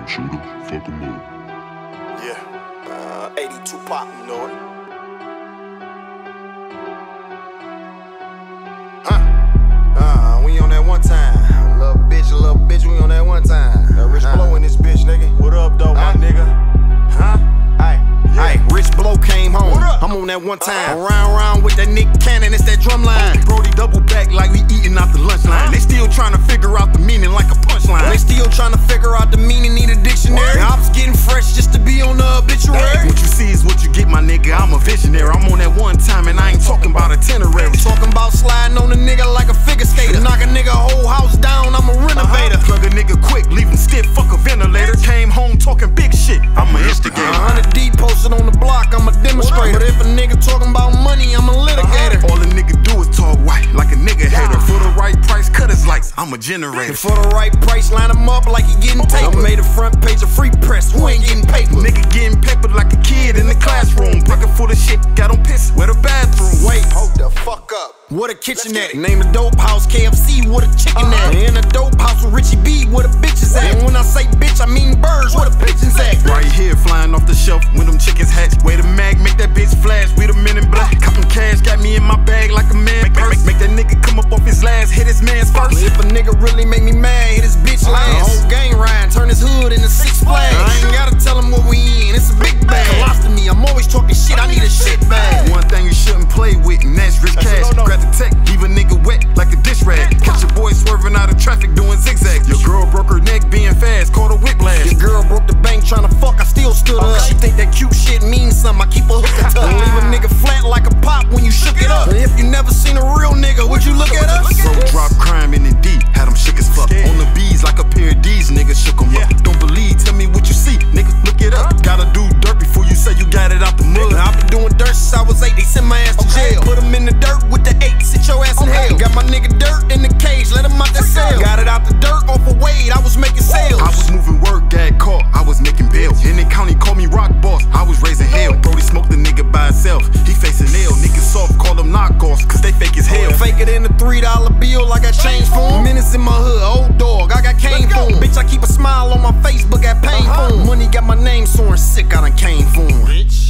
Damn, shooter, fuck 'em up. Yeah, uh, 82 pop, you know it. Huh? Uh, we on that one time. Little bitch, little bitch, we on that one time. That rich Uh. blow in this bitch, nigga. What up, though, my nigga? Huh? Hey, Yeah. hey, Rich Blow came home. I'm on that one time. Uh-huh. Round, round with that Nick Cannon, it's that drum line. Brody trying to figure out the meaning, need a dictionary. What? Ops getting fresh just to be on the obituary. Hey. What you see is what you get, my nigga. I'm a visionary. I'm on that one time and I ain't talking about itinerary. Talking about sliding on a nigga like a figure skater. Knock a nigga whole house down, I'm a renovator. Uh-huh. Plug a nigga quick, leave him stiff, fuck a ventilator. Came home talking big shit, I'm an instigator. A hundred deep posted on the block, I'm a demonstrator. But if a nigga talking about money, I'm a I'm a generator. And for the right price, line him up like he getting paper. I made a front page of free press, who ain't getting paper? Nigga getting papered like a kid in the classroom. Pocket full of shit, got on piss, where the bathroom? Wait, hold the fuck up. What a kitchen at? Name the dope house, KFC, what a chicken uh-huh. at? In a dope house with Richie bag like a man. Make, make, make that nigga come up off his last, hit his man's first. If a nigga really make me mad, hit his bitch last. The whole gang ride, turn his hood into six flags. I ain't gotta tell him what we in, it's a big bag. Colostomy, I'm always talking shit, I need a shit bag. One thing you shouldn't play with, and that's rich cash. Grab the tech, leave a nigga wet like a dish rag. Catch your boy swerving out of traffic doing zigzags. Your girl broke her neck being fast, caught a whiplash. Your girl broke the bank trying to fuck, I still stood up. She think that cute shit means something, I keep a hooked up. If you never seen a real nigga, would you look at us? So drop crime in the D, had them shook as fuck. Scared. On the bees like a pair of D's, nigga shook 'em Yeah. up. Don't believe, tell me what you see, nigga, look it up. Gotta do dirt before you say you got it out the mud. I've been doing dirt since I was eight, they sent my ass to jail. Put him in the dirt with the eight, sit your ass in hell. Got my nigga dirt in the cage, let him out that cell. Got it out the dirt off a weight, I was making sales. I was moving work, got caught, I was making bail. In the county, call three dollar bill, I got change for him. Minutes in my hood, old dog, I got cane for him. Bitch, I keep a smile on my face, but got pain uh-huh. for him. Money got my name soaring sick, I done came for him. Bitch.